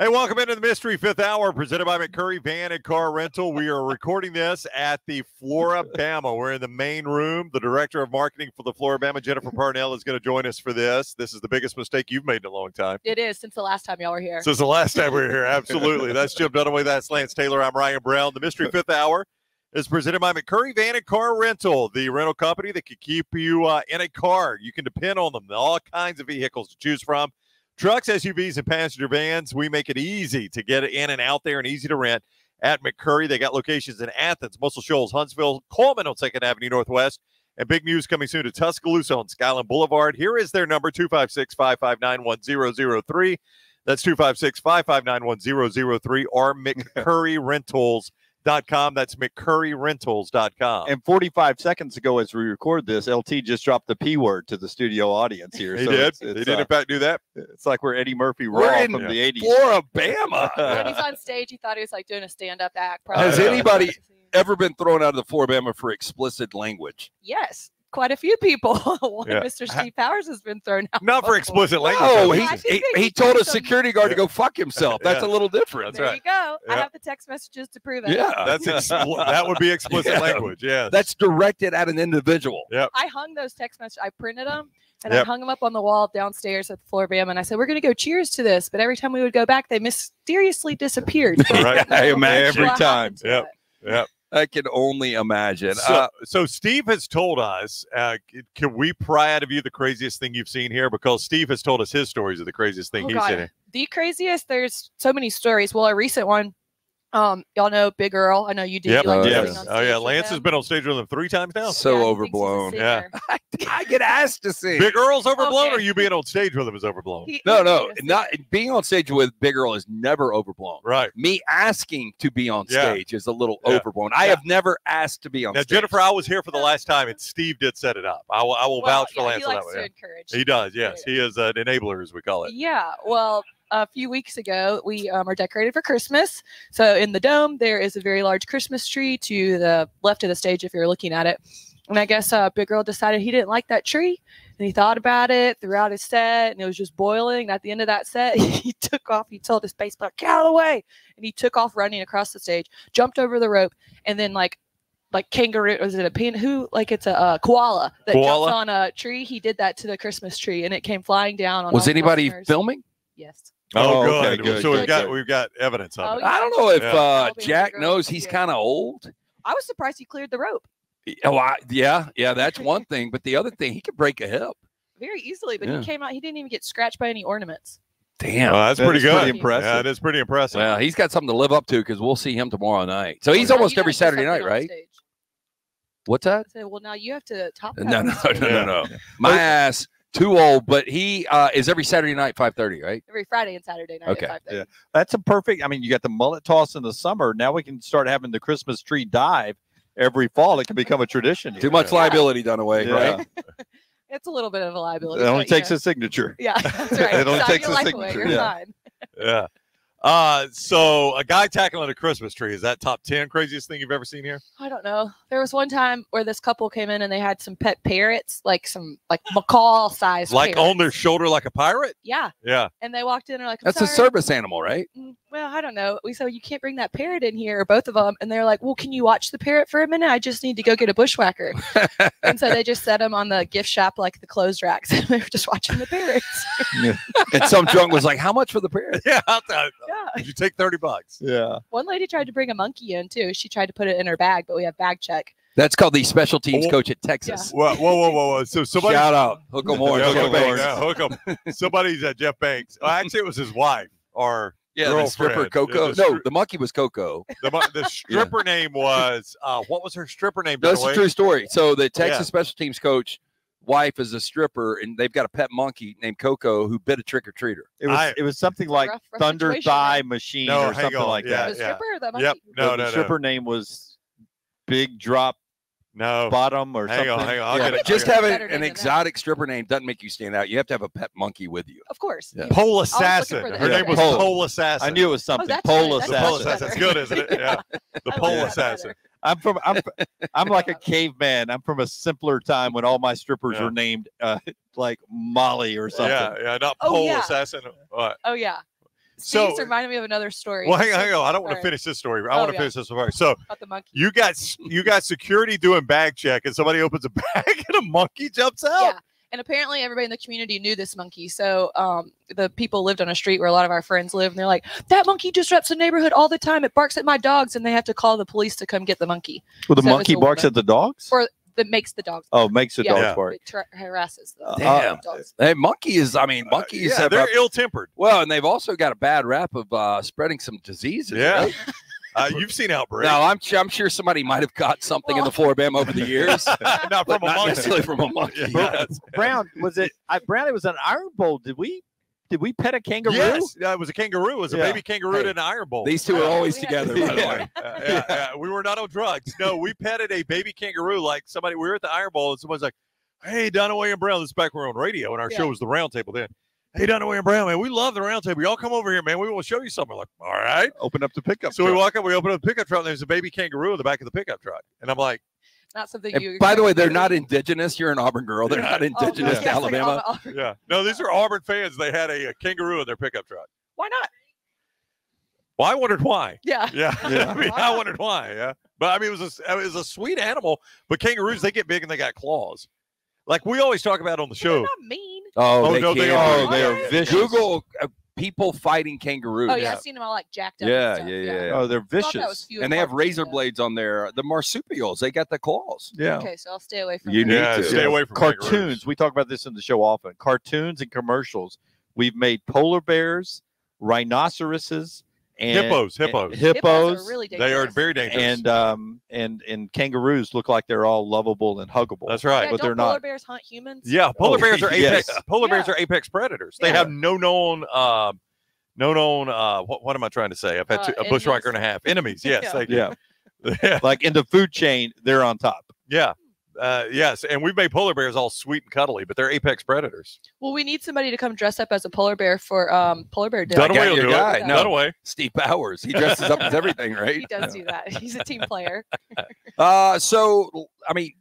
Hey, welcome into the Mystery Fifth Hour presented by McCurry Van and Car Rental. We are recording this at the Flora-Bama. We're in the main room. The director of marketing for the Flora-Bama, Jenifer Parnell, is going to join us for this. This is the biggest mistake you've made in a long time. It is since the last time y'all were here. Since the last time we were here, absolutely. That's Jim Dunaway. That's Lance Taylor. I'm Ryan Brown. The Mystery Fifth Hour is presented by McCurry Van and Car Rental, the rental company that can keep you uh, in a car. You can depend on them. All kinds of vehicles to choose from. Trucks, SUVs, and passenger vans, we make it easy to get in and out there and easy to rent at McCurry. They got locations in Athens, Muscle Shoals, Huntsville, Cullman on 2nd Avenue Northwest, and big news coming soon to Tuscaloosa on Skyland Boulevard. Here is their number 256 559 1003. That's 256 559 1003 or McCurryrentals.com. That's McCurryrentals.com. And 45 seconds ago, as we record this, LT just dropped the P word to the studio audience here. He so did. It's, he it's, did, uh, in fact, do that. it's like we're Eddie Murphy We're Raw in from the 80s. Flora-Bama. when he's on stage, he thought he was like doing a stand-up act. Has anybody- Ever been thrown out of the Flora-Bama for explicit language? Yes, quite a few people. One, Yeah. Mr. Steve Powers has been thrown out. Not for explicit language. No, he, he, he told a security guard to go fuck himself. That's Yeah. a little different. There you go. I have the text messages to prove it. Yeah. That's expl- that would be explicit Yeah. language. Yeah. That's directed at an individual. I hung those text messages. I printed them and Yep. I hung them up on the wall downstairs at the floor bam. And I said, "We're going to go cheers to this." But every time we would go back, they mysteriously disappeared. Right. I imagine. Every time. happened to Yep. it? yeah. I can only imagine. So, Uh, so Steve has told us, uh, can we pry out of you the craziest thing you've seen here? Because Steve has told us his stories of the craziest thing Oh, he's God. seen. here. the craziest there's so many stories well a recent one um y'all know big earl i know you do Yep. you like Oh, to yeah. Oh yeah, Lance has been on stage with him three times now. so Yeah, he thinks he's a overblown. Yeah. singer. I get asked to sing. Big Earl's overblown, Okay. or you being on stage with him is overblown. He- No, no, not being on stage with Big Earl is never overblown. Right. Me asking to be on Yeah. stage is a little Yeah. overblown. I have never asked to be on Now, stage. Jenifer, I was here for the last time, and Steve did set it up. I will, I will Well, vouch for Lance he on that likes one. to yeah. encourage He does, yes. He is an enabler, as we call it. yeah well a few weeks ago we um, are decorated for christmas. So in the dome there is a very large christmas tree to the left of the stage if you're looking at it. And i guess uh, Big Earl decided he didn't like that tree and he thought about it throughout his set and it was just boiling. And at the end of that set he took off he told his bass player get out of the way! And he took off running across the stage jumped over the rope and then like like kangaroo was it a pin who like it's a uh, koala that Koala? jumps on a tree. He did that to the christmas tree and it came flying down on was anybody filming? yes Oh, Oh, good. okay, good, So we've good, got we've got evidence of Oh, it. I don't know if Yeah. uh, Jack knows he's kind of old. I was surprised he cleared the rope Oh, I, yeah, yeah, that's one thing. But the other thing, he could break a hip. very easily, but Yeah. he came out. He didn't even get scratched by any ornaments. Damn. Oh, that's That pretty is good. pretty impressive. Yeah, it is pretty impressive. well, he's got something to live up to because we'll see him tomorrow night. So he's Well, almost every Saturday night, right? stage. What's that? I said, well, now you have to top that. No, on no, stage. no, no, no. My ass too old, but he uh, is every Saturday night, five thirty, right? Every Friday and Saturday night Okay. at 5:30. Yeah. That's a perfect. I mean, you got the mullet toss in the summer. Now we can start having the Christmas tree dive every fall. It can become a tradition. Too here. much Yeah. liability Dunaway, Yeah. right? It's a little bit of a liability. It only takes know. a signature. Yeah, that's right. It only Sign takes your a life away, signature, You're yeah. fine. Yeah. Uh, so a guy tackling a Christmas tree is that top ten craziest thing you've ever seen here? I don't know. There was one time where this couple came in and they had some pet parrots, like some like macaw size, Like on their shoulder, like a pirate? Yeah, Yeah. and they walked in and they're like, I'm That's a service animal, right? "Mm, well, I don't know. We said you can't bring that parrot in here, or both of them. And they're like, well, can you watch the parrot for a minute? I just need to go get a bushwhacker. and so they just set him on the gift shop, like the clothes racks, and they were just watching the parrots. and some drunk was like, "How much for the parrot?" Yeah. I thought- yeah. Did you take thirty bucks? Yeah. One lady tried to bring a monkey in too. She tried to put it in her bag, but we have bag check. That's called the special teams Oh. coach at Texas. Whoa, whoa, whoa, whoa, whoa. So somebody Shout out, hook 'em horns, Yeah, Jeff hook 'em, Banks. yeah, hook 'em. Somebody's at Jeff Banks. Oh, actually, it was his wife or Yeah, the stripper. Coco. Yeah, the no, the monkey was Coco. The, the stripper name was uh, what was her stripper name? That's a true story. So the Texas Yeah. special teams coach wife is a stripper, and they've got a pet monkey named Coco who bit a trick or treater. It was I- it was something like Rough- rough Thunder Thigh right? Machine No, or something on, like yeah, the that. yeah. stripper or the monkey? Yep. No, the, no, the no. stripper name was Big Drop No. Bottom or Hang on, something. hang on. I'll Yeah, get it. just I'll having Better an than that. exotic stripper name doesn't make you stand out. You have to have a pet monkey with you. Of course. Yeah. Pole Assassin. for the Her name was Pole. Pole Assassin. I knew it was something. that's Pole Assassin. the That's Pole Assassin. Assassin. It's good, isn't it? Yeah. The I Pole Assassin. I'm from I'm I'm like a caveman. I'm from a simpler time when all my strippers Yeah. were named uh, like Molly or something. Yeah, yeah, not Oh, Pole yeah. Assassin. What? Oh yeah. So- Steve's reminded me of another story. Well, hang on, hang on. I don't want to finish this story. I Oh, want to yeah. finish this story. So about the monkey. you got you got security doing bag check, and somebody opens a bag, and a monkey jumps out. Yeah. And apparently everybody in the community knew this monkey. So um, the people lived on a street where a lot of our friends live, and they're like, "That monkey disrupts the neighborhood all the time. It barks at my dogs, and they have to call the police to come get the monkey Well, the So monkey barks woman. at the dogs. Or- that makes the dogs. oh, makes the Yeah. dogs Yeah. bark. It tra- harasses the Damn. dogs. Hey, monkeys. I mean, monkeys Uh, yeah, have they're a- ill tempered. well, and they've also got a bad rap of uh, spreading some diseases. Yeah. right? Uh, you've seen outbreaks. No, I'm I'm sure somebody might have got something in the Flora-Bama over the years, not from a not monkey. necessarily from a monkey. Yeah. Brown was it? I, Brown, it was an iron bowl. Did we? Did we pet a kangaroo? Yes, uh, it was a kangaroo. It was a Yeah. baby kangaroo Hey, in an iron bowl. These two are always Yeah. together, by the Yeah. way. Uh, yeah, yeah, we were not on drugs. No, we petted a baby kangaroo like somebody. We were at the Iron Bowl and someone's like, "Hey, Dunaway and Brown." This is back when we were on radio and our Yeah. show was the roundtable then. Hey, Dunaway and Brown, man, we love the Round Table. Y'all come over here, man. We want to show you something. We're like, all right. Open up the pickup. So we walk up, we open up the pickup truck, and there's a baby kangaroo in the back of the pickup truck, and I'm like, Not something And you. by the way, they're not indigenous. You're an Auburn girl. They're Yeah. not Oh, indigenous yes, to like Alabama. all- all- yeah, no, these are Auburn fans. They had a, a kangaroo in their pickup truck. Why not? Well, I wondered why. Yeah. Yeah, Yeah. I mean, I wondered why. Yeah, but I mean, it was a it was a sweet animal. But kangaroos, they get big and they got claws. Like we always talk about on the They're show. not mean. Oh, Oh, they no, they are. Oh, they are vicious. Google uh, people fighting kangaroos. Oh yeah, I've seen them all like jacked up. Yeah, and stuff. yeah, yeah, yeah. Oh, they're I thought that was vicious. few and they have razor though. blades on there. The marsupials, they got the claws. Yeah. Okay, so I'll stay away from. You them. need Yeah, to. stay away from kangaroos. cartoons. We talk about this in the show often. Cartoons and commercials. We've made polar bears, rhinoceroses, and Hippos, hippos. and Hippos hippos, are really They are very dangerous. and um and and kangaroos look like they're all lovable and huggable. That's right. Yeah, but don't they're polar not. bears hunt humans? Yeah, polar Oh, bears are apex. yes. Polar bears are apex predators. They Yeah. have no known, um, no known. Uh, what, what am I trying to say? I've had Uh, two, a bushwhacker and a half enemies. Yes, Yeah. thank you. Yeah, yeah, like in the food chain, they're on top. yeah. Uh, yes, and we've made polar bears all sweet and cuddly, but they're apex predators. Well, we need somebody to come dress up as a polar bear for um polar bear day. got Dunaway will your do guy. it. No. Dunaway. Steve Powers, he dresses up as everything, right? He does do that. He's a team player. Uh, so I mean,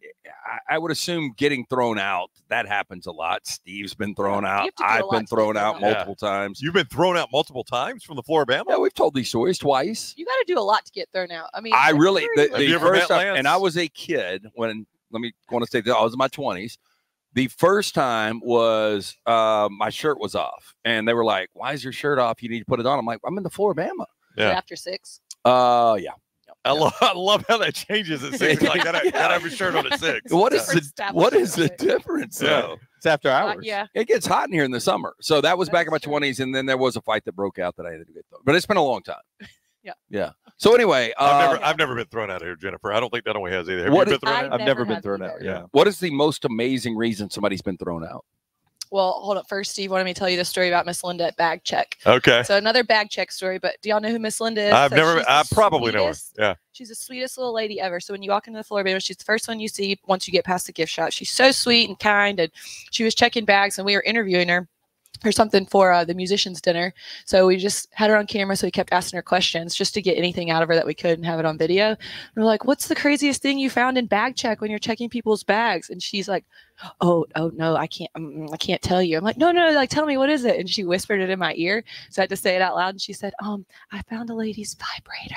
I, I would assume getting thrown out that happens a lot. Steve's been thrown out. have to do a I've been thrown thrown out out. Yeah. multiple times. You've been thrown out multiple times from the Flora-Bama. Yeah, we've told these stories twice. You got to do a lot to get thrown out. I mean, I really the, every- the first time, and I was a kid when. Let me want to say that I was in my twenties. The first time was uh, my shirt was off, and they were like, "Why is your shirt off? You need to put it on." I'm like, "I'm in the Flora-Bama." Yeah. after six. Uh, yeah. I, love, I love how that changes at six. Like, gotta, Yeah. gotta have your shirt on at six. What is the what is the difference Yeah. though? It's after Uh, hours. yeah, It gets hot in here in the summer, so that was back in my twenties, and then there was a fight that broke out that I had to get. Through. But it's been a long time. Yeah. yeah. So anyway, I've uh, never, I've never been thrown out of here, Jenifer. I don't think Dunaway has either. Have What you is- been thrown I- out? I've Never never been thrown either. out. Yeah. what is the most amazing reason somebody's been thrown out? Well, hold up. First, Steve wanted me to tell you the story about Miss Linda at Bag Check. Okay. So another bag check story. But do y'all know who Miss Linda is? I've So never, I probably know her. Yeah. She's the sweetest little lady ever. So when you walk into the Flora-Bama, she's the first one you see once you get past the gift shop. She's so sweet and kind, and she was checking bags, and we were interviewing her or something for uh, the musicians dinner. So we just had her on camera, so we kept asking her questions just to get anything out of her that we could and have it on video. And we're like, "What's the craziest thing you found in bag check when you're checking people's bags?" And she's like, "Oh, oh no, I can't, mm, I can't tell you." I'm like, "No, no, like tell me what is it?" And she whispered it in my ear, so I had to say it out loud. And she said, "Um, I found a lady's vibrator."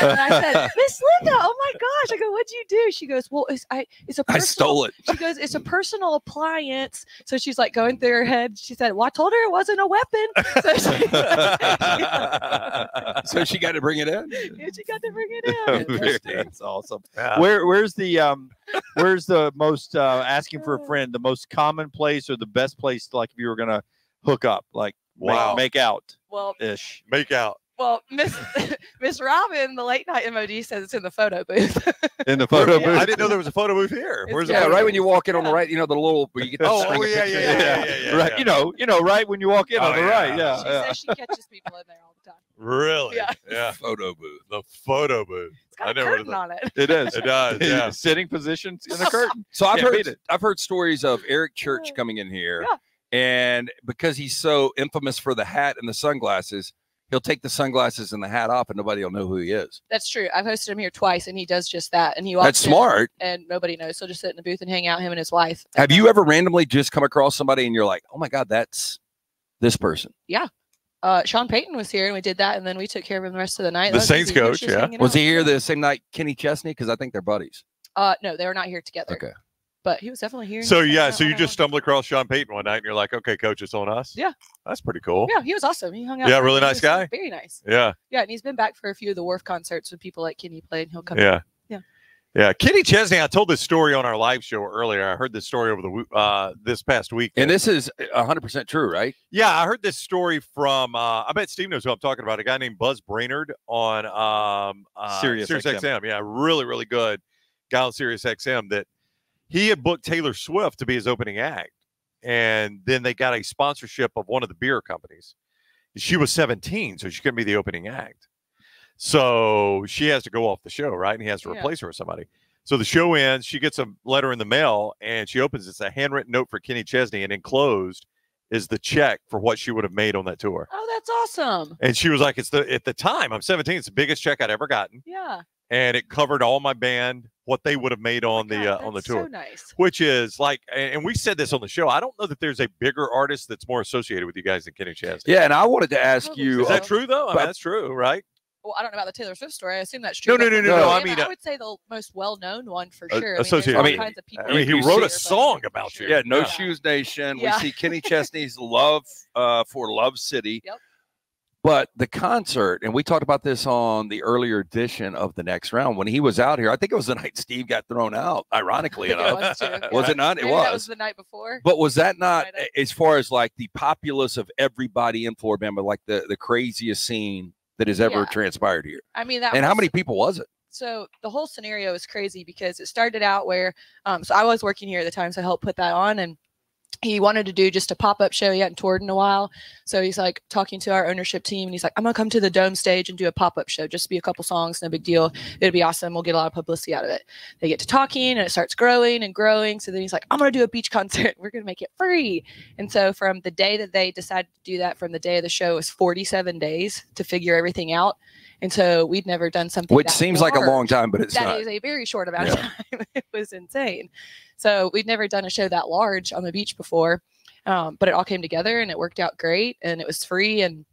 And I said, Miss Linda, oh my gosh. I go, what'd you do? She goes, Well, it's I it's a I personal stole it. she goes, It's a personal appliance. So she's like going through her head. She said, Well, I told her it wasn't a weapon. So she, so she got to bring it in. Yeah, she got to bring it in. That's awesome. Yeah. Where where's the um where's the most uh asking for a friend, the most common place or the best place like if you were gonna hook up, like make- Wow. make, out Well, ish. Make out. well, Miss Miss Robin, the late night MOD says it's in the photo booth. In the photo Yeah, booth. I didn't know there was a photo booth here. It's- Where's the Yeah, right booth? when you walk in on the right, you know the little where you get to Oh, oh, a yeah, yeah, yeah, yeah, yeah, right. yeah. You know, you know, right when you walk in Oh, on the yeah. right. Yeah. she yeah. says she catches people in there all the time. Really? Yeah. Yeah. Photo booth. The photo booth. It's got I a never curtain did on it. It is. It does. Yeah. Sitting positions in the curtain. So I've Can't heard it. I've heard stories of Eric Church coming in here, Yeah. and because he's so infamous for the hat and the sunglasses, he'll take the sunglasses and the hat off, and nobody will know who he is. That's true. I've hosted him here twice, and he does just that. And he walks That's smart. and nobody knows. So just sit in the booth and hang out. Him and his wife. Have you ever randomly just come across somebody and you're like, oh my god, that's this person? Uh, Sean Payton was here and we did that, and then we took care of him the rest of the night. The was Saints easy. Coach, just yeah. Was he here the same night Kenny Chesney? Because I think they're buddies. Uh, no, they were not here together. Okay. but he was definitely here. So yeah, so you just stumbled across Sean Payton one night, and you're like, "Okay, coach, it's on us." Yeah. that's pretty cool. Yeah, he was awesome. He hung out. Yeah, really nice guy. Very nice. Yeah, Yeah, and he's been back for a few of the Wharf concerts when people like Kenny played. And he'll come. yeah, Yeah. Yeah. Kenny Chesney, I told this story on our live show earlier. I heard this story over the uh this past week. And this is 100% true, right? Yeah, I heard this story from. Uh, I bet Steve knows who I'm talking about. A guy named Buzz Brainard on um, uh, Sirius XM. XM. Yeah, really, really good guy on Sirius XM. That he had booked Taylor Swift to be his opening act, and then they got a sponsorship of one of the beer companies. She was 17, so she couldn't be the opening act. So she has to go off the show, right? And he has to Yeah. replace her with somebody. So the show ends. She gets a letter in the mail, and she opens. It's a handwritten note for Kenny Chesney, and enclosed is the check for what she would have made on that tour. Oh, that's awesome. And she was like, "It's the at the time I'm 17. It's the biggest check I'd ever gotten, Yeah. and it covered all my band, what they would have made on Oh the God, uh, on the tour." So nice. Which is like, and and we said this on the show. I don't know that there's a bigger artist that's more associated with you guys than Kenny Chesney. Yeah, and I wanted to ask you. Is that so. true though? I mean, that's true, right? Well, I don't know about the Taylor Swift story. I assume that's true. no, but no, no, no, for I mean, I uh, would say the most well-known one for Uh, sure. associated I mean, you. there's all kinds of people. I mean, he wrote a song about Sure. you. Yeah, No Yeah. Shoes Nation. Yeah. We see Kenny Chesney's love uh, for Love City. Yep. But the concert, and we talked about this on the earlier edition of the next round when he was out here. I think it was the night Steve got thrown out. Ironically I it enough, was, too, yeah. was it not? It Maybe that was. was the night before. But was that not Right, I- a- as far as like the populace of everybody in Florida, Bama, like the the craziest scene that has ever Yeah. transpired here? I mean, that And how many people was it? so the whole scenario is crazy because it started out where um so I was working here at the time so I helped put that on and he wanted to do just a pop-up show. He hadn't toured in a while. So he's like talking to our ownership team and he's like i'm gonna come to the dome stage and do a pop-up show. Just be a couple songs no big deal. It'd be awesome. We'll get a lot of publicity out of it. They get to talking and it starts growing and growing. So then he's like i'm gonna do a beach concert. We're gonna make it free. And so from the day that they decided to do that from the day of the show was 47 days to figure everything out. And so we'd never done something Which that seems like a long time, but it's That not. is a very short amount of time. it was insane. So we'd never done a show that large on the beach before, um, but it all came together and it worked out great and it was free. And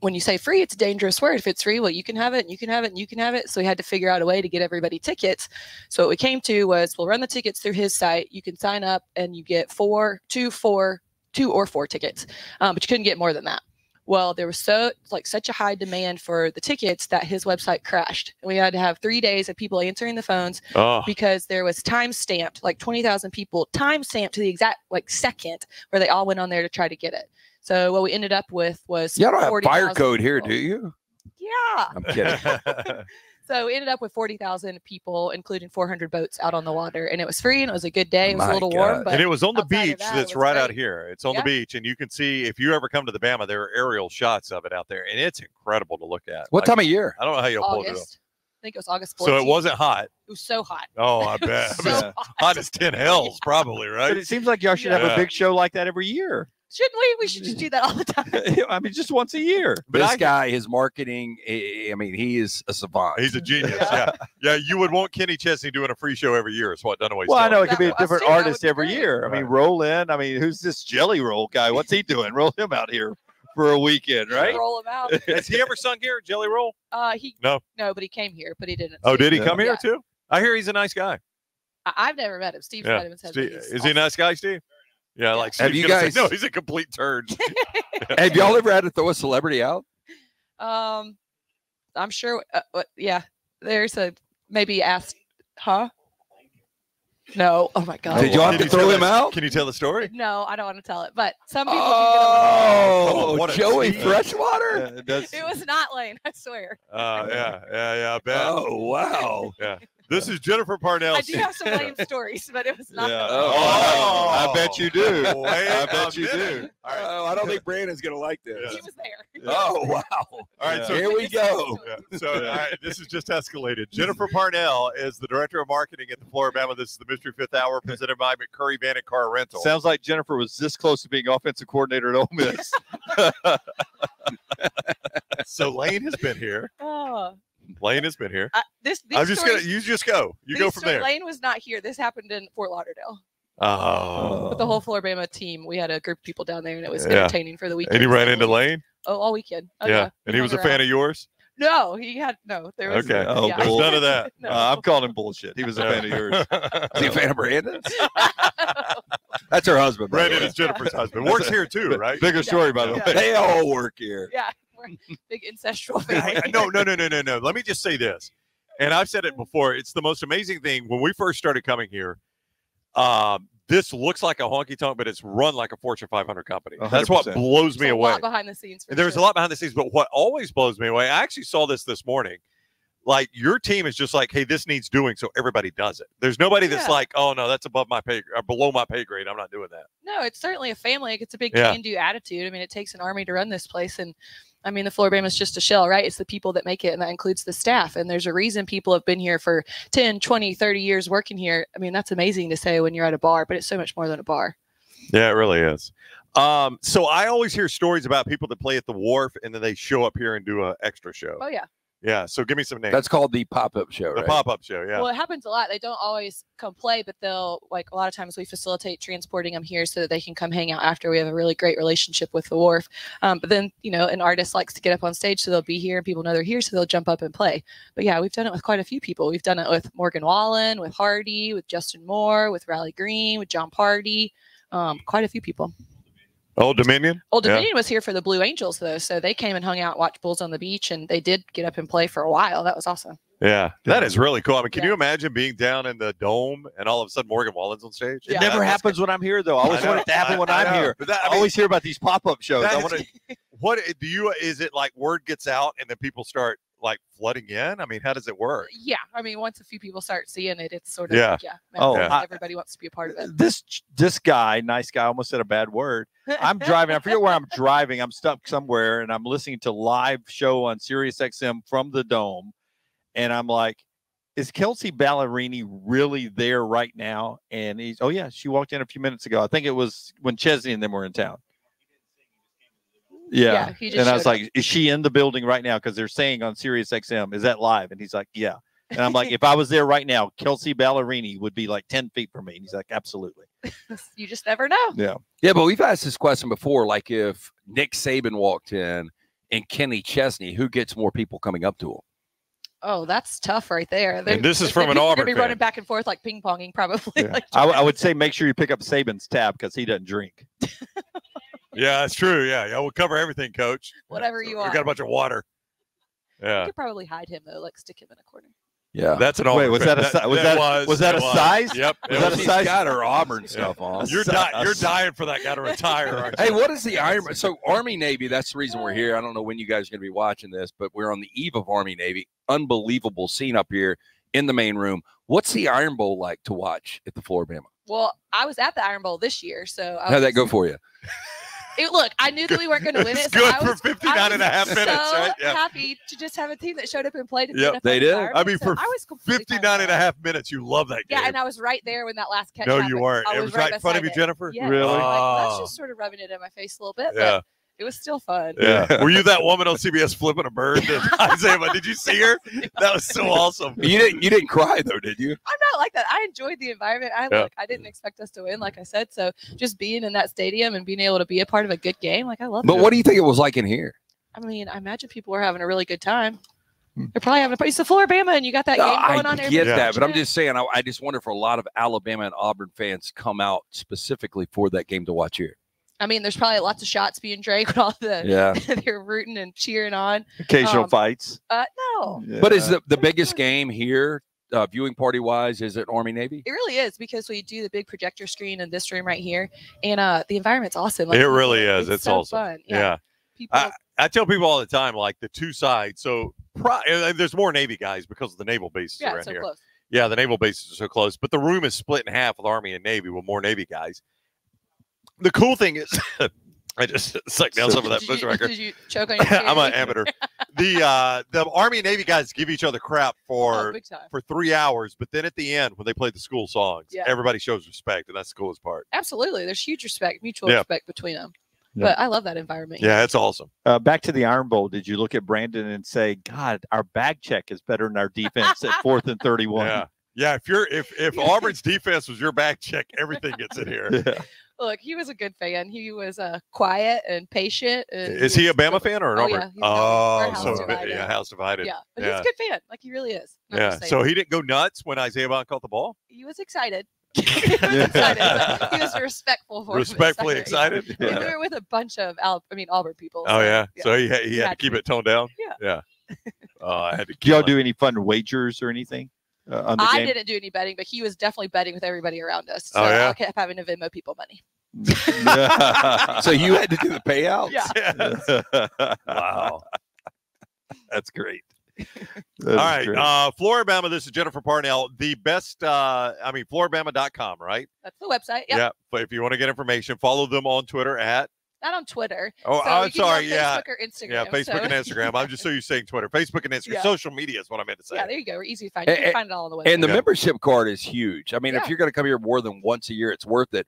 when you say free, it's a dangerous word. If it's free, well, you can have it and you can have it and you can have it. So we had to figure out a way to get everybody tickets. So what we came to was we'll run the tickets through his site. You can sign up and you get four, two, four, two or four tickets, um, but you couldn't get more than that. Well, there was so like such a high demand for the tickets that his website crashed. And we had to have three days of people answering the phones Oh, because there was time stamped, like 20,000 people, time stamped to the exact like second where they all went on there to try to get it. So what we ended up with was Y'all don't have fire 40,000 code here, do you? Yeah. I'm kidding. So we ended up with 40,000 people, including 400 boats out on the water. And it was free and it was a good day. It was My a little God. warm, but and it was on the beach that, that's it was right out here. It's on Yeah. the beach, and you can see if you ever come to the Bama, there are aerial shots of it out there, and it's incredible to look at. What Like, time of year? I don't know how you pulled it up. August. I think it was August 14th. So it wasn't hot. It was so hot. Oh, I bet. So Yeah. hot. hot as ten hells, probably, right? But right? it seems like y'all should have a big show like that every year. Shouldn't we? We should just do that all the time. I mean, just once a year. But this I- guy, his marketing, I I mean, he is a savant. He's a genius. Yeah, yeah. You would want Kenny Chesney doing a free show every year. Is what Dunaway's Well, I know it could be a different I'll see, that artist every great. year. I mean, roll in. I mean, who's this Jelly Roll guy? What's he doing? Roll him out here for a weekend, right? Roll him out. Has he ever sung here, Jelly Roll? Uh, he No. no, but he came here, but he didn't. Oh, did he come here Yeah. too? I hear he's a nice guy. I- I've never met him. Steve's Yeah. met him and said Steve, he's is he a nice guy, Steve? Yeah, like Have you gonna say, guys- no, he's a complete turd. Have y'all ever had to throw a celebrity out? Um, I'm sure. Uh, what, yeah, there's a maybe asked, huh? No. Oh my god. Did y'all have to throw him us- out? Can you tell the story? No, I don't want to tell it, but some people do get. Oh, Oh, what Joey tease. Freshwater. Yeah, it does. It was not Lane, I swear. Uh, yeah, yeah, yeah. I bet. Oh wow! This is Jenifer Parnell. I do have some lame stories, but it was not. Yeah. Oh. oh. I bet you do. Wait I a bet you minute. do. All oh, right. Oh, I don't think Brandon's gonna like He this. was there. Oh wow! All right. So Here we go. Yeah, So all right, this is just escalated. Jenifer Parnell is the director of marketing at the Flora-Bama. This is the Mystery Fifth Hour presented by McCurry Van and Car Rental. Sounds like Jenifer was this close to being offensive coordinator at Ole Miss. so Lane has been here. Oh, Lane has been here. I, this. These I'm just stories, gonna. You just go. You go these from sto- there. Lane was not here. This happened in Fort Lauderdale Oh. with the whole Flora-Bama team. We had a group of people down there, and it was Yeah. entertaining for the weekend. And he ran into Lane. oh, all weekend. Oh, yeah. And he was a fan of yours. No, he had no. There was Okay. Oh, yeah. There's none of that. No. Uh, I'm calling him bullshit. He was a fan of yours. Is he a fan of Brandon's? That's her husband. by Brandon is Jenifer's husband. Works here too, right? Bigger story, by the way. They all work here. yeah, we're a big ancestral family. no, no, no, no, no, no. Let me just say this, and I've said it before. It's the most amazing thing when we first started coming here. Um, this looks like a honky tonk, but it's run like a Fortune 500 company. A That's what hundred percent. blows There's me a away. lot behind the scenes. For There's sure. a lot behind the scenes, but what always blows me away, I actually saw this this morning. Like your team is just like, hey, this needs doing, so everybody does it. There's nobody that's like, oh no, that's above my pay or below my pay grade. I'm not doing that. No, it's certainly a family. It's a big Yeah. can-do attitude. I mean, it takes an army to run this place, and I mean, the floor bam is just a shell, right? It's the people that make it, and that includes the staff. And there's a reason people have been here for 10, 20, 30 years working here. I mean, that's amazing to say when you're at a bar, but it's so much more than a bar. Yeah, it really is. Um, so I always hear stories about people that play at the wharf and then they show up here and do a extra show. Oh yeah. Yeah. So give me some names. That's called the pop-up show, the right? pop-up show. Yeah. Well, it happens a lot. They don't always come play, but they'll like a lot of times we facilitate transporting them here so that they can come hang out after. We have a really great relationship with the wharf. Um, but then you know, an artist likes to get up on stage, so they'll be here, and people know they're here, so they'll jump up and play. But yeah, we've done it with quite a few people. We've done it with Morgan Wallen, with Hardy, with Justin Moore, with Riley Green, with Jon Pardi. Um, quite a few people. Old Dominion. Old Yeah. Dominion was here for the Blue Angels though, so they came and hung out, watched Bulls on the beach, and they did get up and play for a while. That was awesome. Yeah. That is really cool. I mean, can Yeah. you imagine being down in the dome and all of a sudden Morgan Wallen's on stage? It Yeah. never That- happens when I'm here, though. I always know. want it to happen I- when I I'm know. here. But that, I I mean, always hear about these pop-up shows. I want to. what do you? Is it like word gets out and then people start like flooding in? I mean, how does it work? Yeah, I mean, once a few people start seeing it, it's sort of Yeah. like, yeah. Oh, everybody- I- everybody wants to be a part of it. This this guy, nice guy, almost said a bad word. I'm driving. I forget where I'm driving. I'm stuck somewhere, and I'm listening to live show on Sirius XM from the dome, and I'm like, "Is Kelsea Ballerini really there right now?" And he's, "Oh yeah, she walked in a few minutes ago. I think it was when Chesney and them were in town." Yeah, Yeah, he just and I was showed up. like, "Is she in the building right now?" Because they're saying on Sirius XM, "Is that live?" And he's like, "Yeah." And I'm like, "If I was there right now, Kelsea Ballerini would be like ten feet from me." And he's like, "Absolutely." you just never know. Yeah. Yeah, but we've asked this question before. Like if Nick Saban walked in and Kenny Chesney, who gets more people coming up to him? Oh, that's tough right there. They're- this is from an people are gonna Auburn be fan. running back and forth like ping ponging, probably. Yeah. like I, w- I would say make sure you pick up Saban's tab because he doesn't drink. Yeah, that's true. Yeah. Yeah. We'll cover everything, coach. whatever you are. We got a bunch of water. Yeah, you could probably hide him though, like stick him in a corner. Yeah. That's an Wait, Auburn was that a si- was that- was that it a size? Yep. Was it that a She's size? got her Auburn stuff on. You're, si- di- you're dying for that guy to retire. Aren't Hey, what is the Iron? So Army Navy. That's the reason we're here. I don't know when you guys are going to be watching this, but we're on the eve of Army Navy. Unbelievable scene up here in the main room. What's the Iron Bowl like to watch at the Floribama? Well, I was at the Iron Bowl this year, so I How'd that go for you? It, look, I knew that we weren't going to win it. so good I for was, 59 I and a half minutes, so right? Yeah. happy to just have a team that showed up and played. in the Yep, they did. I mean, so for I was 59 and a half minutes. You love that game. Yeah, and I was right there when that last catch. no, happened. you weren't. I It was right in front of you, it. Jenifer. Yeah, Really? Like, that's just sort of rubbing it in my face a little bit, Yeah. but it was still fun. Yeah. Were you that woman on CBS flipping a bird? That Isaiah, did you see her? That was so awesome. You didn't. You didn't cry though, did you? I'm not like that. I enjoyed the environment. I Yeah. look, I didn't expect us to win, like I said. So just being in that stadium and being able to be a part of a good game, like I love But it. what do you think it was like in here? I mean, I imagine people were having a really good time. Hmm. They're probably having a it's the Flora-Bama, and you got that No, game I going on. I get that, but I'm just saying. I, I just wonder if a lot of Alabama and Auburn fans come out specifically for that game to watch here. I mean, there's probably lots of shots being drank with all the Yeah. they're rooting and cheering on. Occasional Um, fights. Uh, no, But is the, the biggest game here, uh, viewing party wise, is it Army Navy? it really is because we do the big projector screen in this room right here, and uh, the environment's awesome. It really is. It's so awesome. fun. Yeah. people. I, I tell people all the time, like the two sides. So pro- and there's more Navy guys because of the naval bases yeah, around it's so here. close. Yeah, the naval bases are so close, but the room is split in half with Army and Navy with more Navy guys. The cool thing is, I just sucked down some of that Did bush you, record. did you choke on your I'm an amateur. The uh, the Army and Navy guys give each other crap Oh, for big time. for three hours, but then at the end when they play the school songs, Yeah. everybody shows respect, and that's the coolest part. Absolutely, there's huge respect, mutual Yeah. respect between them. Yeah. But I love that environment. Yeah, it's awesome. Uh, back to the Iron Bowl. Did you look at Brandon and say, "God, our bag check is better than our defense at fourth and 31. Yeah, yeah. If you're if if Auburn's defense was your back check, everything gets in here. Yeah. Look, he was a good fan. He was uh, quiet and patient. And Is he a Bama really- fan or an Oh, Auburn? yeah, he's oh, house so divided. yeah, house divided. Yeah, but Yeah. he's a good fan. Like he really is. Not Yeah. So he didn't go nuts when Isaiah Bond caught the ball. he was excited. he was excited. He was respectful for. Respectfully Yeah. excited. And Yeah. we were with a bunch of Al- I mean Auburn people. Oh so, yeah. So he had, he had to keep to. it toned down. Yeah. Yeah. Oh, I had to. Do y'all kill do any fun wagers or anything uh, on the I game? didn't do any betting, but he was definitely betting with everybody around us. So Oh, yeah? I kept having to Venmo people money. So you had to do the payouts. Yeah. wow. That's great. All right. Uh, Flora-Bama, this is Jenifer Parnell. The best, uh, I mean, Florabama.com, right? That's the website. Yep. Yeah. But if you want to get information, follow them on Twitter at, Not on Twitter. oh, so I'm you can sorry. Yeah. Facebook or Instagram. Yeah. Facebook so- and Instagram. I'm just so you're saying Twitter, Facebook and Instagram. Yeah. Social media is what I meant to say. yeah, there you go. We're easy to find. You And- can find it all on the website. And the Yeah. membership card is huge. I mean, if you're going to come here more than once a year, it's worth it.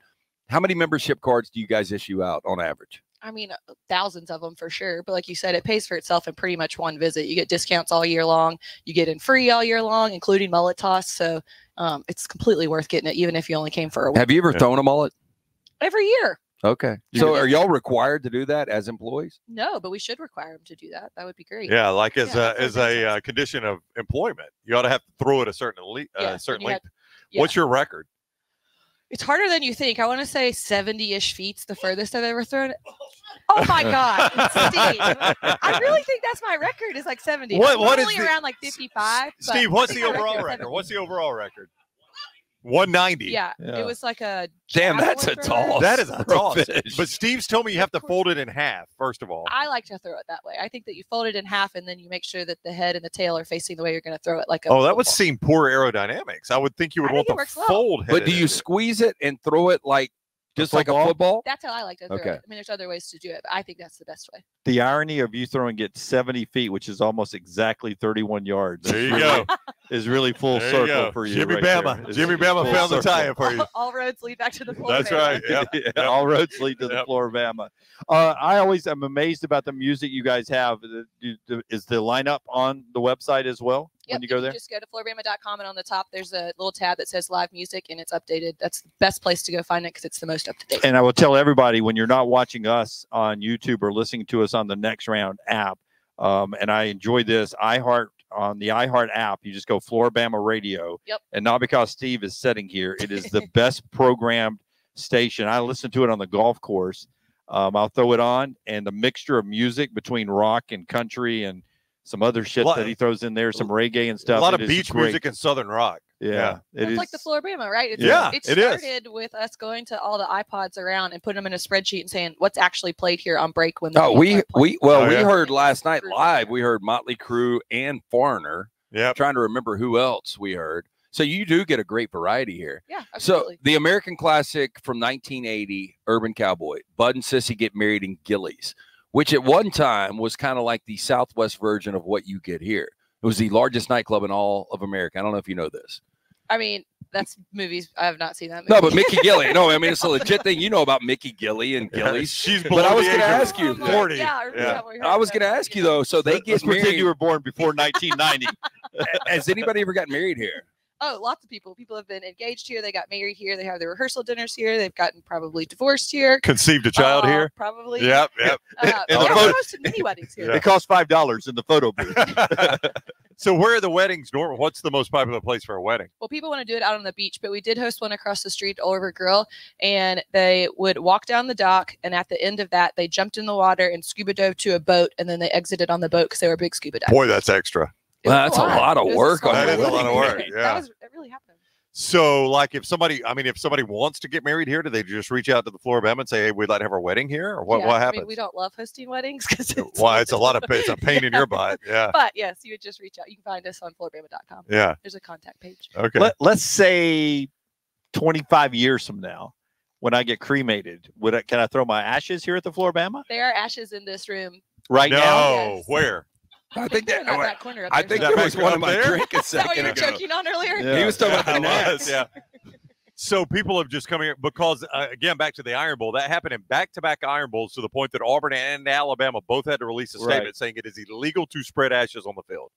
How many membership cards do you guys issue out on average? I mean, uh, thousands of them for sure. But like you said, it pays for itself in pretty much one visit. You get discounts all year long. You get in free all year long, including mullet toss. So um, it's completely worth getting it, even if you only came for a week. Have you ever Yeah. thrown a mullet? Every year. Okay. So are y'all required to do that as employees? No, but we should require them to do that. That would be great. Yeah, like as Yeah, a as a uh, condition of employment, you ought to have to throw it a certain le- uh, Yeah, and certain you had- length. yeah. What's your record? It's harder than you think. I want to say 70 ish feet's the furthest I've ever thrown it. Oh my God. Steve. I really think that's my record is like 70. What- I'm what is normally the- around like 55. Steve, what's the overall record? What's the overall record? 190. Yeah, Yeah. it was like a. Damn, that's a javelin thrower. toss. That is a for toss. fish. But Steve's told me you have to fold it in half, first of all. I like to throw it that way. I think that you fold it in half and then you make sure that the head and the tail are facing the way you're going to throw it. Like a Oh, that would football. seem poor aerodynamics. I would think you would I want think the it well. fold head. But do you squeeze it and throw it like just like a football? football? That's how I like to throw Okay. it. I mean, there's other ways to do it, but I think that's the best way. the irony of you throwing it 70 feet, which is almost exactly 31 yards. There is you really- go. Is really full There circle go. for you. Jimmy right Bama. there. Jimmy Bama full found the circle. tie for you. All, all roads lead back to the floor. That's man. right. Yep. Yeah, Yep. all roads lead to the floor of Bama. Uh, I always am amazed about the music you guys have. Do- do- Is the lineup on the website as well Yep, when you go can there? Just go to florabama.com and on the top there's a little tab that says live music and it's updated. That's the best place to go find it because it's the most up to date. And I will tell everybody when you're not watching us on YouTube or listening to us on the Next Round app, um, and I enjoy this, iHeart on the iHeart app, you just go Flora-Bama Radio. Yep. And not because Steve is sitting here, it is the best programmed station. I listen to it on the golf course. Um, I'll throw it on, and the mixture of music between rock and country and some other shit Lot- that he throws in there, some reggae and stuff. A lot of is beach great. music and southern rock. Yeah, Yeah. It's is. like the Flora-Bama, right? It's, Yeah, it it is. started with us going to all the iPods around and putting them in a spreadsheet and saying what's actually played here on break when the Oh, we we well Oh, we yeah. heard last night live. We heard Motley Crue and Foreigner. Yeah, Trying to remember who else we heard. So you do get a great variety here. yeah, absolutely. So the American classic from 1980, Urban Cowboy, Bud and Sissy get married in Gilley's, which at one time was kind of like the Southwest version of what you get here. It was the largest nightclub in all of America. I don't know if you know this. I mean, that's movies. I have not seen that movie. No, but Mickey Gilley. No, I mean it's a legit thing. You know about Mickey Gilley and Yeah, Gilley's. She's But I was gonna ask you, 40. Yeah, I, Yeah. yeah, we heard I was going to ask you though. So they Let's get pretend married. you were born before 1990. Has anybody ever gotten married here? Oh, lots of people. People have been engaged here. They got married here. They have their rehearsal dinners here. They've gotten probably divorced here. Conceived a child Uh, here. Probably. Yep. Yep. Uh, And we the have photo- hosted many weddings here. Yeah. It costs five dollars in the photo booth. so where are the weddings normal? What's the most popular place for a wedding? Well, people want to do it out on the beach, but we did host one across the street, Ole River Grill, and they would walk down the dock, and at the end of that, they jumped in the water and scuba dove to a boat, and then they exited on the boat because they were big scuba divers. Boy, that's extra. It was Well, that's a lot of It was work small on That is a lot of work, yeah. That was it. Really happened. So, like, if somebody, I mean, if somebody wants to get married here, do they just reach out to the Flora-Bama and say, "Hey, we'd like to have our wedding here," or what? Yeah, what I happens? mean, we don't love hosting weddings because it's, Why? It's a lot of it's a pain in your butt. Yeah. But yes, you would just reach out. You can find us on florabama.com. Yeah. There's a contact page. Okay. Let, let's say 25 years from now, when I get cremated, would I, can I throw my ashes here at the Flora-Bama There are ashes in this room. right no. now? Yes. Where? I I think they're that. in that corner. I think Is that that was one of my there? drink a Is that what you second were ago. joking on earlier? Yeah. He was talking about the Yeah, was, yeah. So people have just come here because uh, again back to the Iron Bowl that happened in back-to-back Iron Bowls to the point that Auburn and Alabama both had to release a Right. statement saying it is illegal to spread ashes on the field.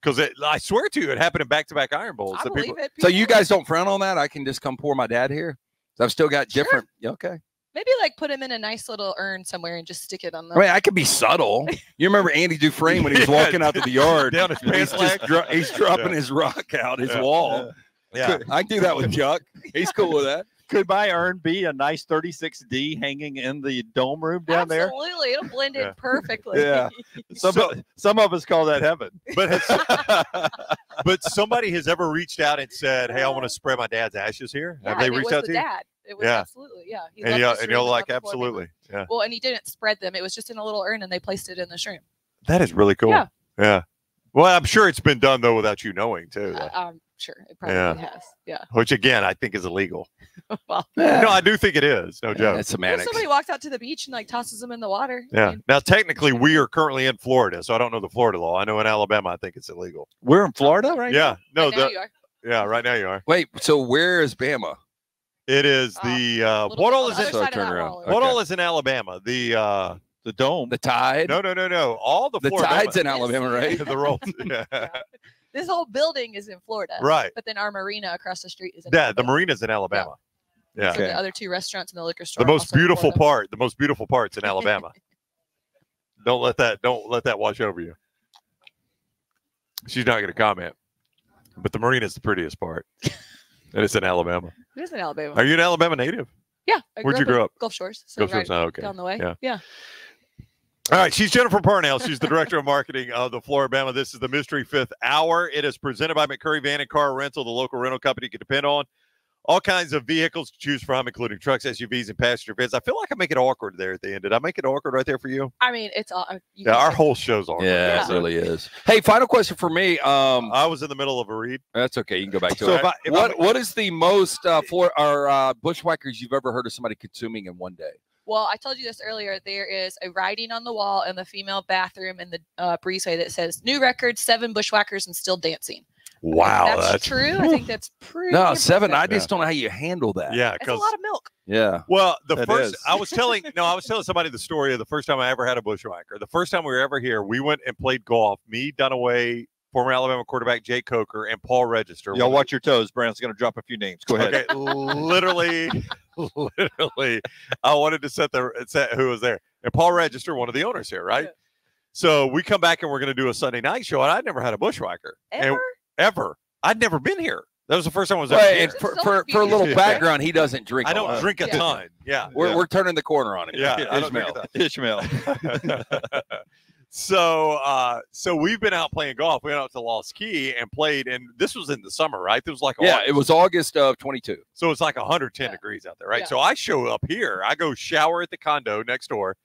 Because I swear to you, it happened in back-to-back Iron Bowls. I that believe people, it. So you guys don't frown on that? I can just come pour my dad here. I've still got Sure. different. yeah, Okay. Maybe like put him in a nice little urn somewhere and just stick it on the. I mean, I could be subtle. You remember Andy Dufresne when he was Yeah, walking out to the yard? down his he's pants just dro- he's dropping Yeah. his rock out his Yeah. wall. Yeah. I can do that with Chuck. He's cool with that. Could my urn be a nice 36D hanging in the dome room down there? Absolutely, it'll blend in perfectly. Yeah. Some, So- of, some of us call that heaven. But has, but somebody has ever reached out and said, "Hey, I want to spread my dad's ashes here." Yeah, Have they reached was out the to you? dad. It was Yeah. absolutely, yeah. He And, loved you the and you're like, loved the absolutely, yeah. Well, and he didn't spread them. It was just in a little urn, and they placed it in the shroom. That is really cool. Yeah. Yeah. Well, I'm sure it's been done though without you knowing too. Uh. I'm sure it probably Yeah. has. Yeah. Which again, I think is illegal. well, No, I do think it is. No Yeah, joke. it's if semantics. somebody walks out to the beach and like tosses them in the water. I Yeah. mean, Now, technically, we are currently in Florida, so I don't know the Florida law. I know in Alabama, I think it's illegal. We're in Florida right Yeah. No. right now The, you are. yeah. Right now you are. Wait, so where is Bama? It is Uh, the uh, little what all is in So side of turn that around. wall. Okay. what all is in Alabama? The uh, The dome. The tide? no, no, no, no. All the the Florida tide's in Alabama, right? the rolls. Yeah. Yeah. This whole building is in Florida. right. But then our marina across the street is in Yeah. The Alabama. marina's in Alabama. Yeah. So Okay. the other two restaurants and the liquor store. The most beautiful part. The most beautiful parts in Alabama. don't let that. Don't let that wash over you. She's not going to comment, but the marina's the prettiest part, and it's in Alabama. It is in Alabama. Are you an Alabama native? yeah. I Where'd you grow up? Gulf Shores. So Gulf right Shores, oh, okay. down the way. Yeah. Yeah. All right, she's Jenifer Parnell. She's the director of marketing of the Flora-Bama. This is the Mystery Fifth Hour. It is presented by McCurry Van and Car Rental, the local rental company you can depend on. All kinds of vehicles to choose from, including trucks, SUVs, and passenger vans. I feel like I make it awkward there at the end. Did I make it awkward right there for you? I mean, it's all. uh, Yeah, our whole show's awkward. Yeah, Yeah. it really is. Hey, final question for me. Um, I was in the middle of a read. that's okay. You can go back to So it. if I, if what I'm- what is the most uh, for our uh, bushwhackers you've ever heard of somebody consuming in one day? Well, I told you this earlier. There is a writing on the wall in the female bathroom in the uh, breezeway that says "New record: Seven bushwhackers and still dancing." Wow, that's, that's, true. I think that's pretty. No, seven. I impressive. just don't know how you handle that. yeah, It's a lot of milk. Yeah. Well, the first is. I was telling no, I was telling somebody the story of the first time I ever had a bushwhacker. The first time we were ever here, we went and played golf. Me, Dunaway, former Alabama quarterback Jake Coker, and Paul Register. y'all watch your toes. Brandon's going to drop a few names. Go ahead. Okay, literally, literally, I wanted to set the set who was there, and Paul Register, one of the owners here, right? Yeah. So we come back and we're going to do a Sunday night show, and I'd never had a bushwhacker Ever? And- ever. I'd never been here. That was the first time I was ever Wait, here. and for, So for, for a little background, he doesn't drink. I a don't lot. drink a Yeah. ton. Yeah, We're, yeah. we're turning the corner on him. Yeah, I Ishmael. Ishmael. so uh so we've been out playing golf. We went out to Lost Key and played, and this was in the summer, right? It was like Yeah, August. it was August of 22. so it's like 110 Yeah. degrees out there, right? Yeah. So I show up here, I go shower at the condo next door,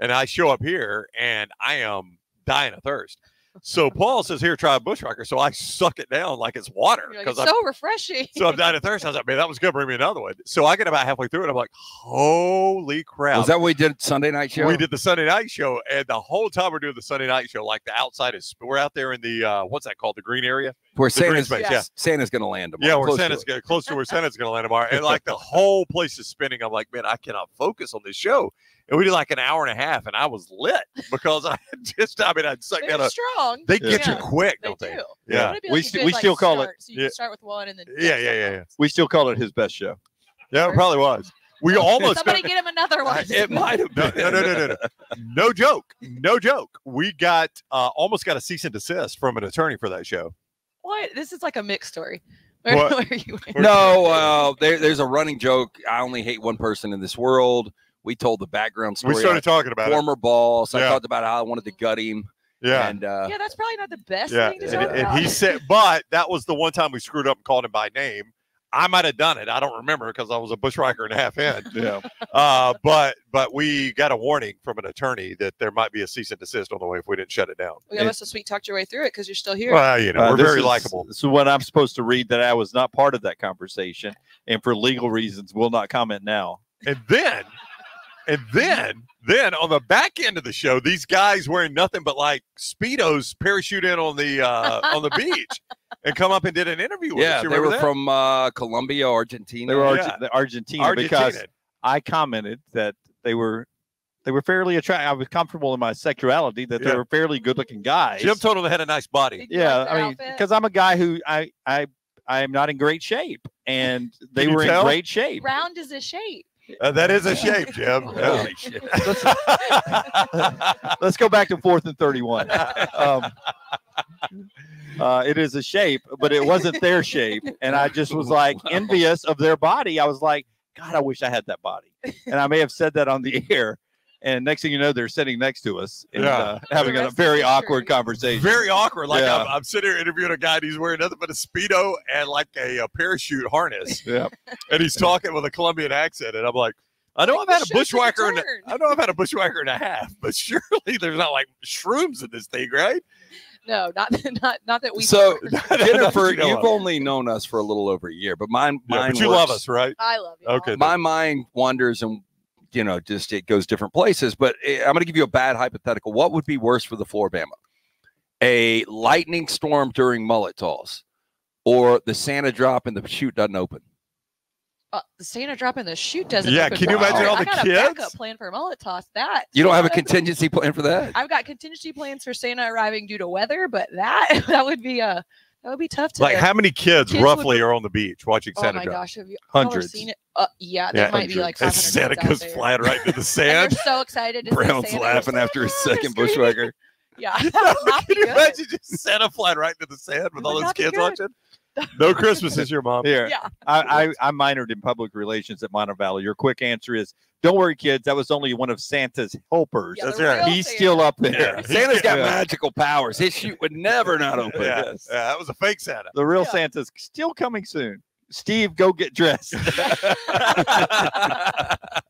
and I show up here and I am dying of thirst. So Paul says, Here, try a bushwhacker. So I suck it down like it's water You're like, because I'm so refreshing. so I'm dying of thirst. I was like, man, that was good. Bring me another one. So I get about halfway through it. I'm like, holy crap. Was that what we did Sunday night show? We did the Sunday night show, and the whole time we're doing the Sunday night show, like the outside is we're out there in the uh what's that called? The green area. Where The green Santa's, space, yeah. yeah. Santa's going to land tomorrow. Yeah, where close to Santa's it. gonna, close to where Santa's gonna land tomorrow. And like the whole place is spinning. I'm like, man, I cannot focus on this show. And we did like an hour and a half, and I was lit because I just I mean I'd suck They're down a strong. they get Yeah, you quick, They don't do. they? You Yeah. wanna We like st- good, we like, still call it- So you Yeah. start with one and then Yeah, yeah, yeah, yeah. We still call it his best show. Yeah, it probably was. We almost Somebody got, get him another one. It might have been. no, no, no, no, no. No joke. No joke. We got uh, almost got a cease and desist from an attorney for that show. What? This is like a mixed story. Where, where are you? No, uh, there, there's a running joke. I only hate one person in this world. We told the background story. We started talking about it. former boss. I talked about how I wanted to gut him. Yeah. And uh, Yeah, that's probably not the best Yeah, thing to and, talk and about. he said, but that was the one time we screwed up and called him by name. I might have done it. I don't remember because I was a bushwhacker and a half in. Yeah. Uh, but but we got a warning from an attorney that there might be a cease and desist on the way if we didn't shut it down. well, you must have sweet talked your way through it because you're still here. Well, you know, Uh, we're very is- likable. This is what I'm supposed to read that I was not part of that conversation, and for legal reasons, will not comment now. And then, and then, then on the back end of the show, these guys wearing nothing but like speedos parachute in on the uh, on the beach and come up and did an interview with yeah, us. You they remember were that? from uh, Colombia, Argentina. They were Yeah. Arge- the Argentina, because Argentina. I commented that they were they were fairly attractive. I was comfortable in my sexuality that Yeah. they were fairly good looking guys. Jim told them they had a nice body. Did you yeah, like their I mean, outfit? because I'm a guy who I I I am not in great shape, and they you were tell? in great shape. round is a shape. Uh, that is a shape, Jim. Holy shit. Let's go back to fourth and 31. Um, uh, it is a shape, but it wasn't their shape. And I just was like envious of their body. I was like, God, I wish I had that body. And I may have said that on the air. And next thing you know, they're sitting next to us and Yeah. uh, having a very is awkward conversation. Very awkward. Like Yeah. I'm, I'm sitting here interviewing a guy, and he's wearing nothing but a speedo and like a, a parachute harness, yeah. and he's talking with a Colombian accent, and I'm like. I know Like, I've had a the show took a bushwhacker. And, turn. I know I've had a bushwhacker and a half, but surely there's not like shrooms in this thing, right? No, not not not that we. So Jenifer, Jenifer, you know you've only known us for a little over a year, but mine, Yeah, mine but you love us, right? I love you. Okay. my mind wanders and you know just it goes different places but eh, i'm going to give you a bad hypothetical what would be worse for the Flora-Bama a lightning storm during mullet toss or the santa drop and the chute doesn't open Uh, the Santa drop and the chute doesn't. Yeah, open can you for imagine me. all I the got kids? a backup plan for a mullet toss. That you don't have a contingency plan for that I've got contingency plans for Santa arriving due to weather, but that that would be uh that would be tough to. Like, how many kids, Kids roughly be- are on the beach watching oh Santa my drop? gosh, have you Hundreds. seen it? Uh, yeah, there Yeah, might be like And 500 Santa goes flying right into the sand. they're so excited. To brown's laughing after his second bushwhacker Yeah, would be Can you good. imagine just Santa flying right into the sand with Would all those kids watching? No Christmas this year, mom. Here, Yeah, I, I, I minored in public relations at Mono Valley. Your quick answer is don't worry, kids. That was only one of Santa's helpers. yeah, That's right. He's Santa. still up there. Yeah. santa's got Yeah. magical powers his chute would never not open Yeah, Yes. yeah, that was a fake Santa. The real Yeah. Santa's still coming soon. Steve, go get dressed.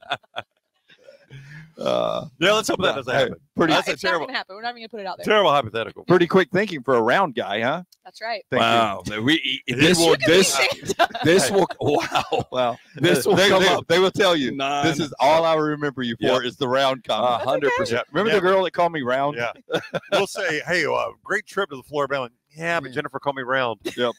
uh, Yeah, let's hope that doesn't hey, happen. pretty That's a it's not gonna happen. We're not even gonna put it out there. terrible hypothetical. pretty quick thinking for a round guy, huh? That's right. Thank wow we, this will- will You can be this this will wow Wow. This will they, come they- up. they will tell you. Nine. This is all I remember you for is the round a comment. hundred percent Yeah, Remember yeah, the girl that called me round? Yeah. we'll say, hey, uh, great trip to the Florida Yeah, but Jenifer called me round. Yep.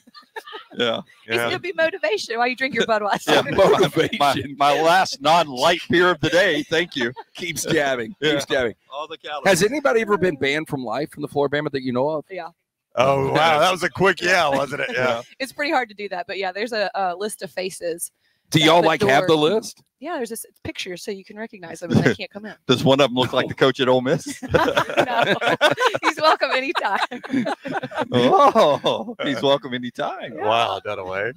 Yeah. It's Yeah. gonna be motivation while you drink your Budweiser. Yeah, my, motivation my last non-light beer of the day. Thank you. keeps jabbing Yeah. keeps jabbing All the calories. Has anybody ever been banned from life from the Flora-Bama that you know of? Yeah. Oh, wow. That was a quick yeah, wasn't it? Yeah. It's pretty hard to do that, but yeah, there's a, a list of faces. Do y'all the like have the list? Yeah, there's this picture so you can recognize them and they can't come in. Does one of them look like the coach at Ole Miss? no, he's welcome anytime. oh, he's welcome anytime. Wow, Dunaway.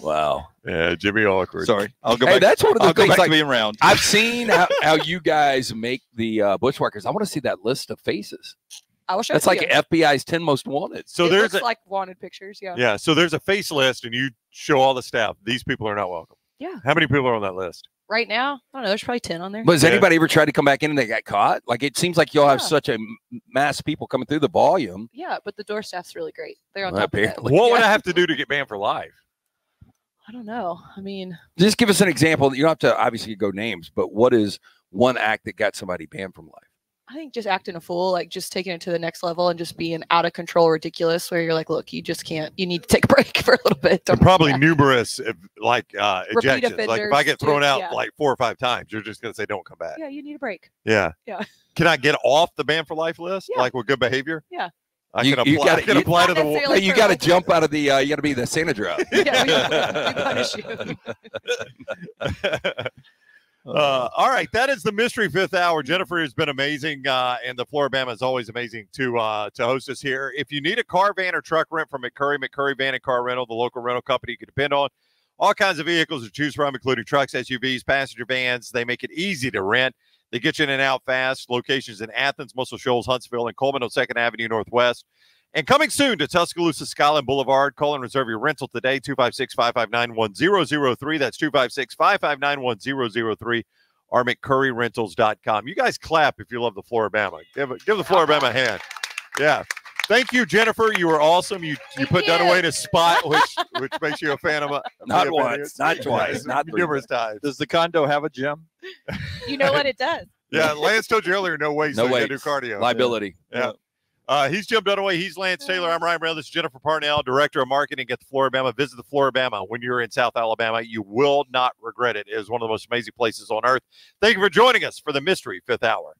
Wow. Yeah, Jimmy Awkward. Sorry, I'll go Hey, back. that's one of the I'll go things. back Like, to being round. I've seen how, how you guys make the uh, bushwhackers. I want to see that list of faces. I will show That's it to like you. FBI's ten most wanted. So it there's looks a like wanted pictures. Yeah. yeah, so there's a face list, and you show all the staff. These people are not welcome. Yeah. How many people are on that list? Right now, I don't know. There's probably ten on there. But has Yeah. anybody ever tried to come back in and they got caught? Like it seems like you'll have such a mass people coming through the volume. yeah, but the door staff's really great. They're on Well, top of it. apparently. What would I have to do to get banned for life? I don't know. I mean, Just give us an example. You don't have to obviously go names, but what is one act that got somebody banned from life? I think just acting a fool, like just taking it to the next level and just being out of control, ridiculous. Where you're like, look, you just can't. You need to take a break for a little bit. And Don't probably numerous like uh, Repeat ejections. Like if I get thrown out yeah. like four or five times, you're just gonna say don't come back. Yeah, you need a break. Yeah. Yeah. Can I get off the ban for life list? Yeah. Like with good behavior? Yeah. I You- can you apply. gotta- I can you- apply to the. necessarily Hey, you for got to life. jump out of the. Uh, you got to be the Santa drop. Yeah, we, we punish you. Uh, all right, that is the mystery fifth hour. Jenifer has been amazing, uh, and the Flora-Bama is always amazing to uh, to host us here. If you need a car, van, or truck rent from McCurry, McCurry Van and Car Rental, the local rental company you can depend on. All kinds of vehicles to choose from, including trucks, SUVs, passenger vans. They make it easy to rent. They get you in and out fast. Locations in Athens, Muscle Shoals, Huntsville, and Cullman on Second Avenue Northwest. And coming soon to Tuscaloosa Skyline Boulevard. Call and reserve your rental today, 256 559 1003. That's 256 559 1003 or McCurryRentals.com. You guys clap if you love the Flora-Bama. Give, give the Flora-Bama a hand. Yeah. Thank you, Jenifer. You were awesome. You you Thank put you. Dunaway in a spot, which which makes you a fan of my. of Not me, once, not twice, not numerous times. Does the condo have a gym? You know what it does. Yeah, Lance told you earlier, no weights, No so you gotta do cardio. Liability. Yeah. Uh, he's Jim Dunaway. He's Lance Taylor. I'm Ryan Brown. This is Jenifer Parnell, Director of Marketing at the Flora-Bama. Visit the Flora-Bama when you're in South Alabama. You will not regret it. It is one of the most amazing places on earth. Thank you for joining us for the Mystery Fifth Hour.